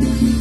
Thank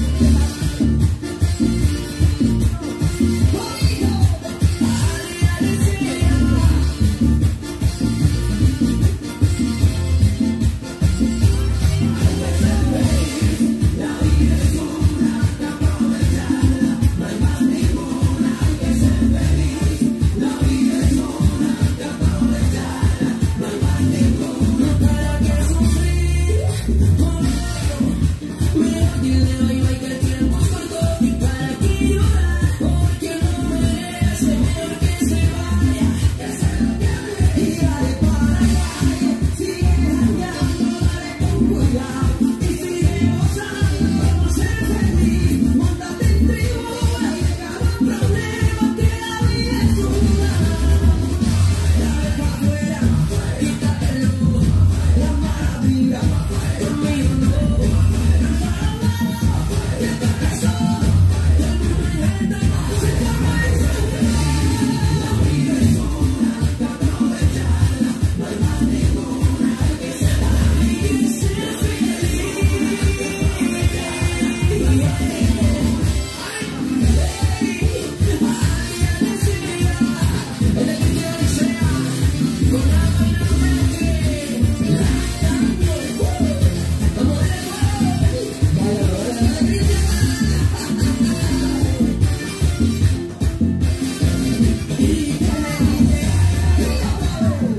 Woo!